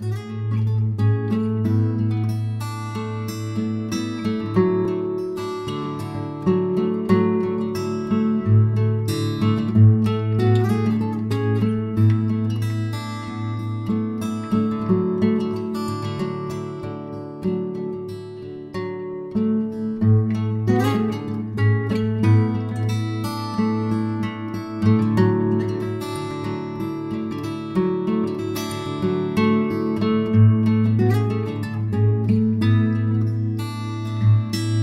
you